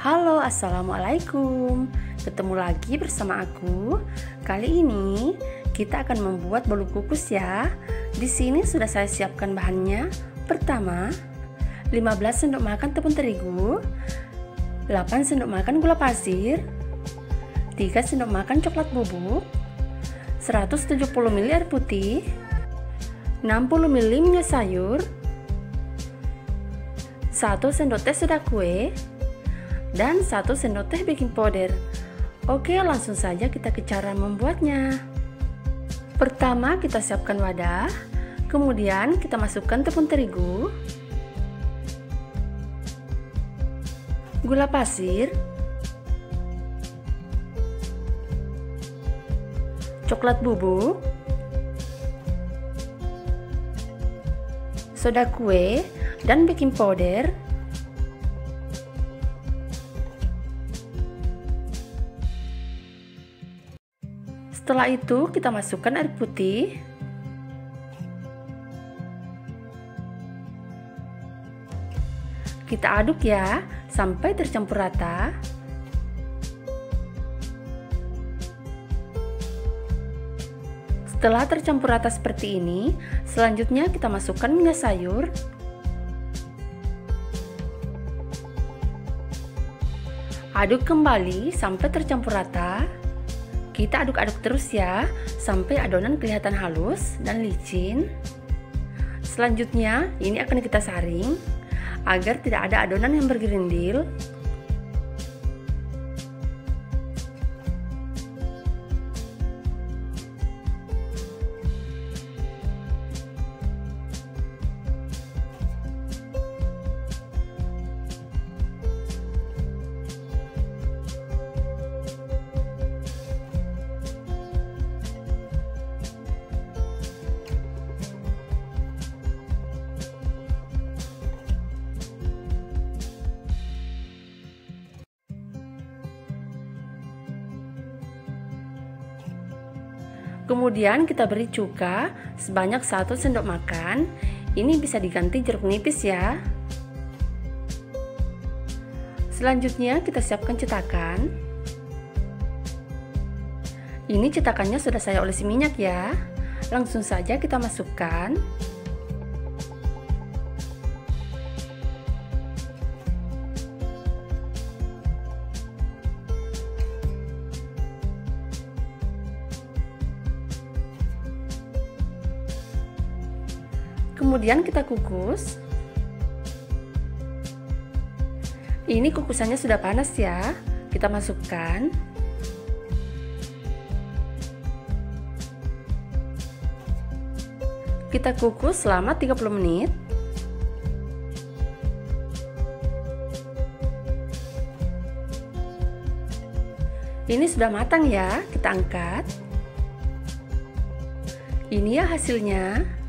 Halo, assalamualaikum. Ketemu lagi bersama aku. Kali ini kita akan membuat bolu kukus ya. Di sini sudah saya siapkan bahannya. Pertama, 15 sendok makan tepung terigu, 8 sendok makan gula pasir, 3 sendok makan coklat bubuk, 170 ml air putih, 60 ml minyak sayur, 1 sendok teh soda kue, dan 1 sendok teh baking powder. Oke, langsung saja kita ke cara membuatnya. Pertama, kita siapkan wadah, kemudian kita masukkan tepung terigu, gula pasir, coklat bubuk, soda kue, dan baking powder Setelah itu kita masukkan air putih. Kita aduk ya sampai tercampur rata. Setelah tercampur rata seperti ini, selanjutnya kita masukkan minyak sayur. Aduk kembali sampai tercampur rata kita aduk-aduk terus ya, sampai adonan kelihatan halus dan licin. Selanjutnya, ini akan kita saring agar tidak ada adonan yang bergerindil Kemudian kita beri cuka sebanyak 1 sendok makan. Ini bisa diganti jeruk nipis ya. Selanjutnya kita siapkan cetakan. Ini cetakannya sudah saya olesi minyak ya. Langsung saja kita masukkan. Kemudian kita kukus. Ini kukusannya sudah panas ya. Kita masukkan. Kita kukus selama 30 menit. Ini sudah matang ya, kita angkat. Ini ya hasilnya.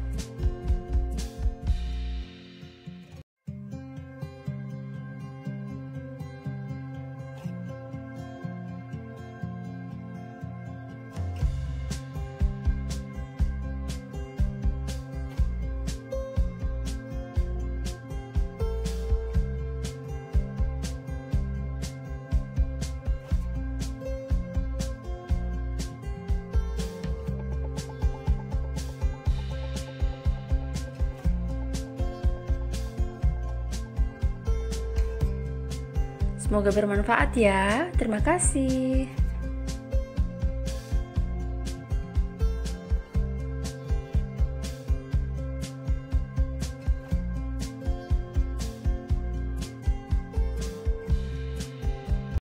Semoga bermanfaat ya. Terima kasih.